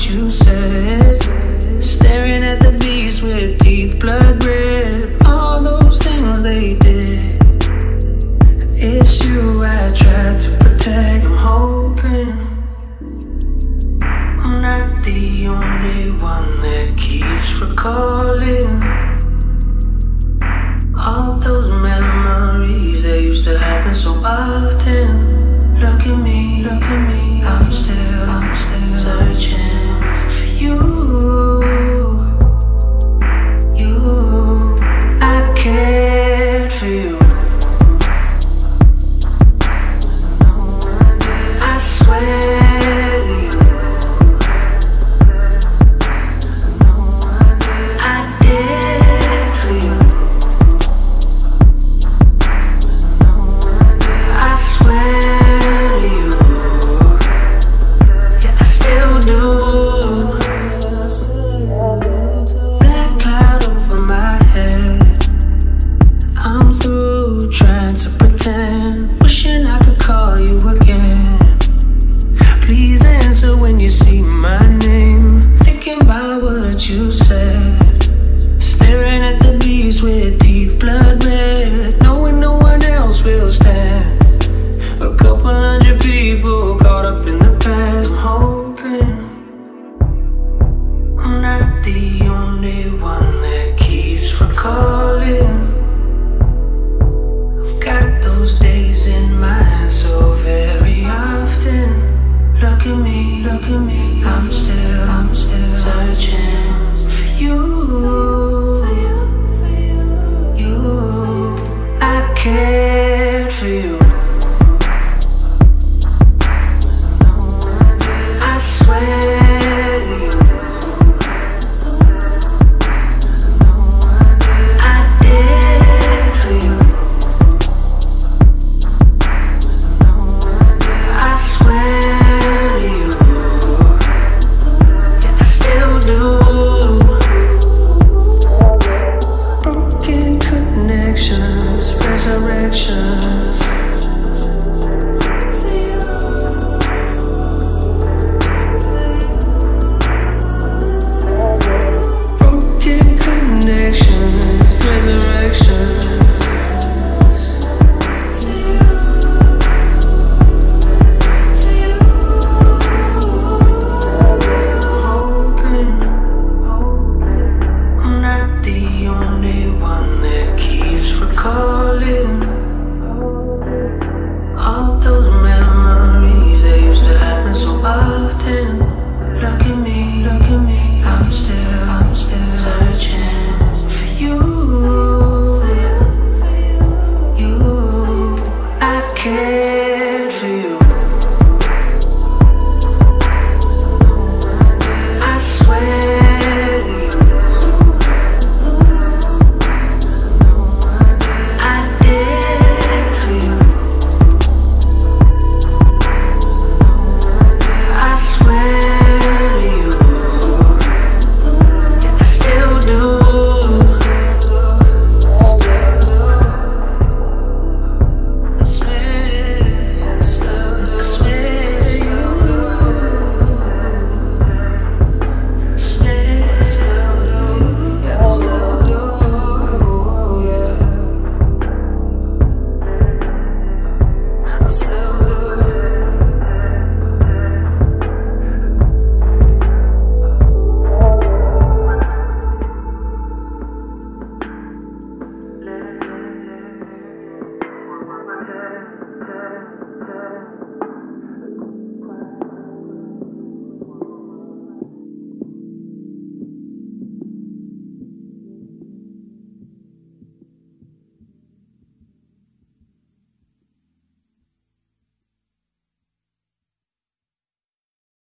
what you said. Staring at the beast with deep blood red. All those things they did. It's you I tried to protect. I'm hoping I'm not the only one that keeps recalling. All those memories that used to happen so often. Said.